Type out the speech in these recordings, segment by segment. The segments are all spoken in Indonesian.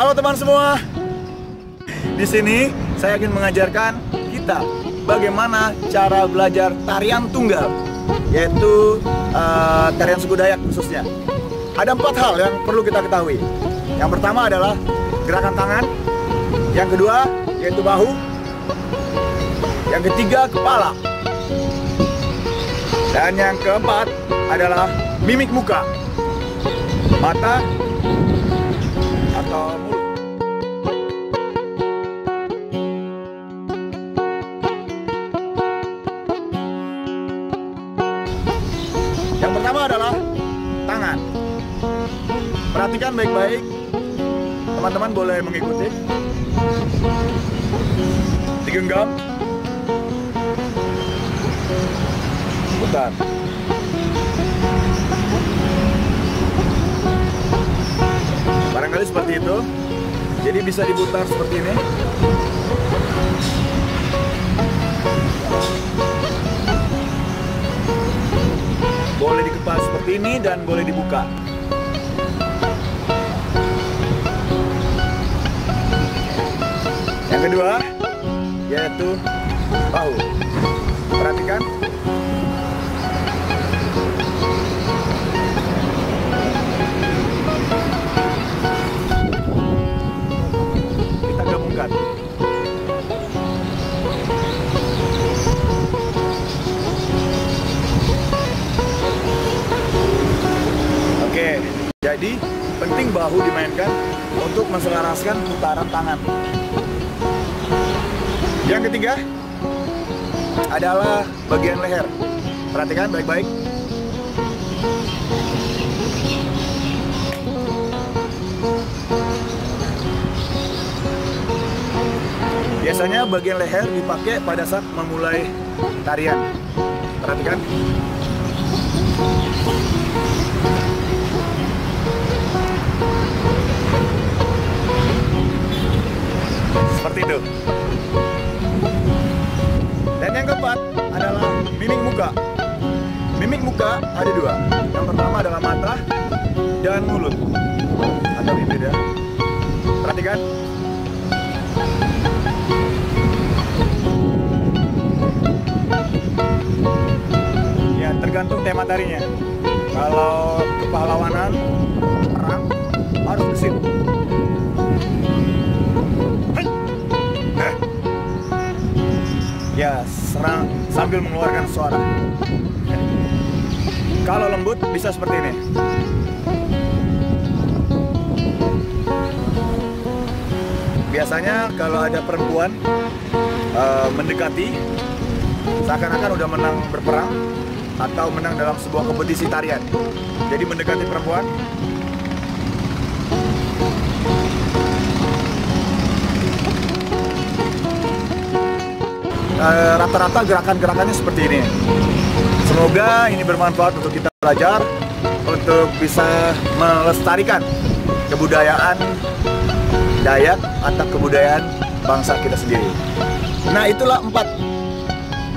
Halo teman semua. Di sini saya ingin mengajarkan kita bagaimana cara belajar tarian tunggal, yaitu uh, tarian suku Dayak khususnya. Ada empat hal yang perlu kita ketahui. Yang pertama adalah gerakan tangan, yang kedua yaitu bahu, yang ketiga kepala, dan yang keempat adalah mimik muka, mata, Perhatikan baik-baik. Teman-teman boleh mengikuti. Digenggam. Putar. Barangkali seperti itu. Jadi bisa diputar seperti ini. Boleh dikepal seperti ini dan boleh dibuka. Yang kedua yaitu bahu. Perhatikan. Kita gabungkan. Oke, jadi penting bahu dimainkan untuk menselaraskan putaran tangan. Yang ketiga adalah bagian leher. Perhatikan baik-baik. Biasanya bagian leher dipakai pada saat memulai tarian. Perhatikan. Seperti itu. Muka. Mimik muka ada dua. Yang pertama adalah mata dan mulut bibir ya. Perhatikan. Ya tergantung tema tarinya. Kalau kepahlawanan, sambil mengeluarkan suara. Kalau lembut bisa seperti ini. Biasanya kalau ada perempuan uh, mendekati seakan-akan udah menang berperang atau menang dalam sebuah kompetisi tarian. Jadi mendekati perempuan rata-rata gerakan-gerakannya seperti ini. Semoga ini bermanfaat untuk kita belajar, untuk bisa melestarikan kebudayaan Dayak atau kebudayaan bangsa kita sendiri. Nah itulah empat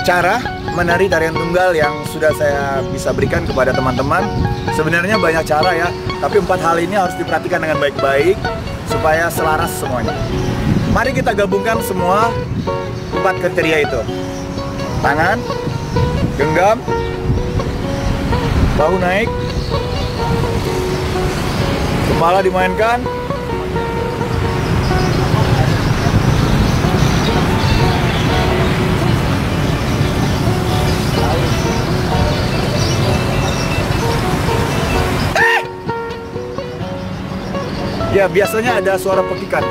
cara menari tarian tunggal yang sudah saya bisa berikan kepada teman-teman. Sebenarnya banyak cara ya, tapi empat hal ini harus diperhatikan dengan baik-baik supaya selaras semuanya. Mari kita gabungkan semua empat kriteria itu. Tangan genggam bahu naik kepala dimainkan. Ya biasanya ada suara pekikan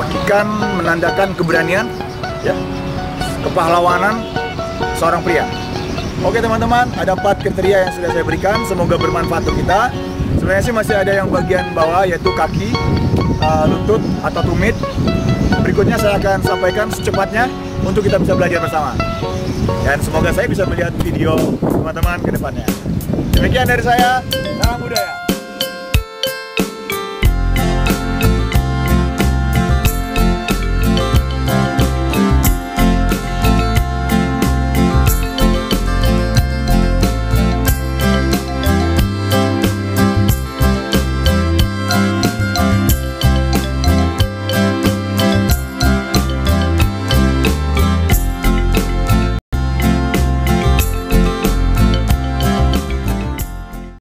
Wakikan menandakan keberanian, ya, kepahlawanan seorang pria. Oke teman-teman, ada empat kriteria yang sudah saya berikan. Semoga bermanfaat untuk kita. Sebenarnya sih masih ada yang bagian bawah yaitu kaki, uh, lutut atau tumit. Berikutnya saya akan sampaikan secepatnya untuk kita bisa belajar bersama. Dan semoga saya bisa melihat video teman-teman ke depannya. Demikian dari saya, salam budaya.